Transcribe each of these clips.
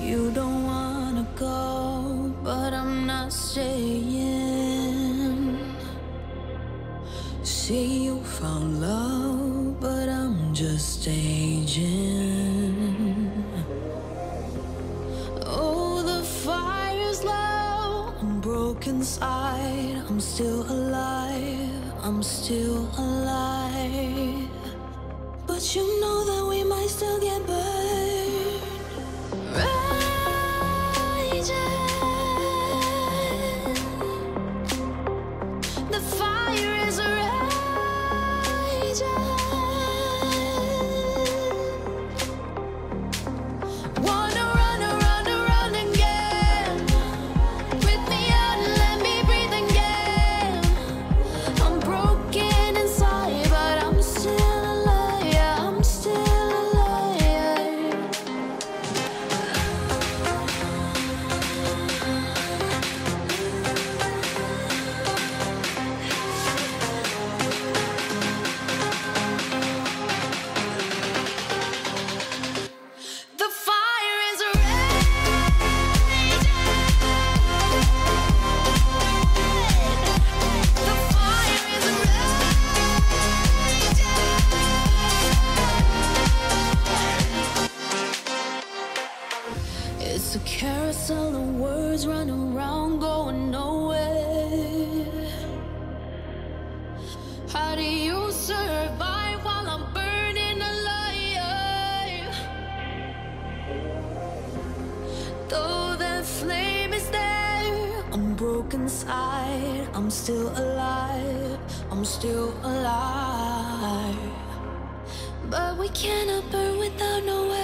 You don't wanna go, but I'm not staying. Say you found love, but I'm just staging. Oh, the fire's low. I'm broken inside. I'm still alive. I'm still alive. But you know that we might still get burned. Carousel the words running around, going nowhere. How do you survive while I'm burning alive? Though the flame is there, I'm broken inside. I'm still alive. I'm still alive. But we cannot burn without nowhere. Raging.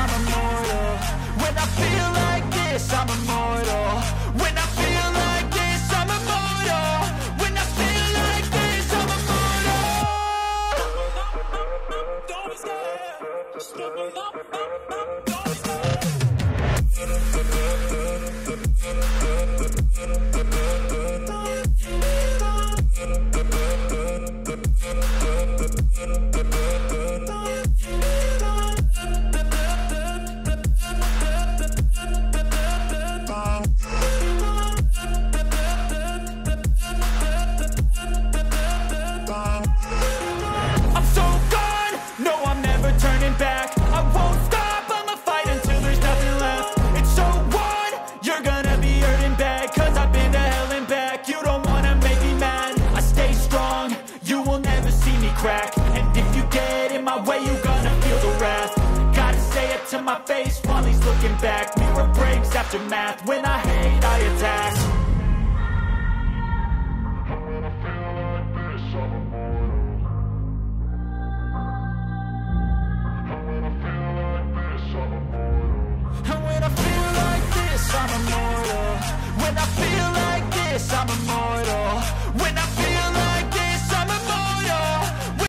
I'm immortal. When I feel like this, I'm immortal. My face while he's looking back. Mirror breaks after math. When I hate, I attack. And when I feel like this, I'm immortal. When I feel like this, I'm immortal. When I